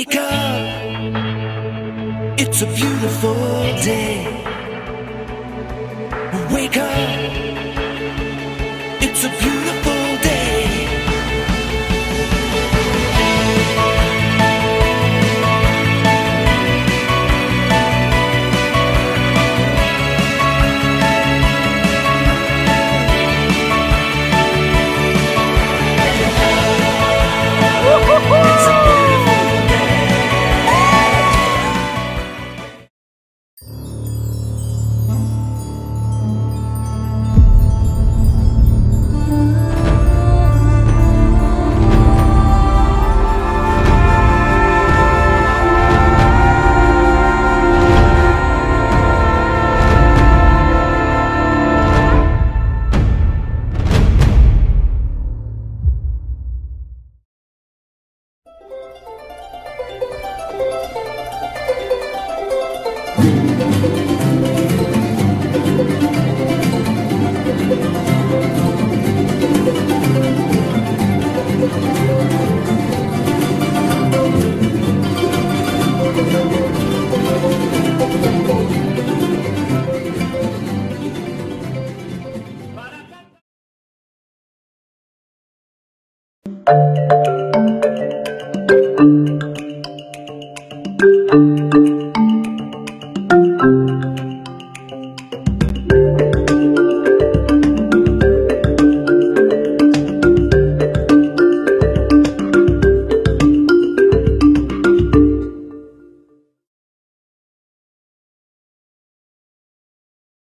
Wake up, it's a beautiful day. Música